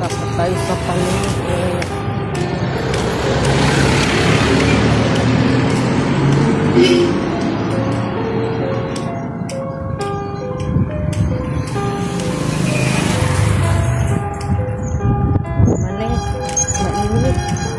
Tapos tayo sa palengke. Maling, mainit.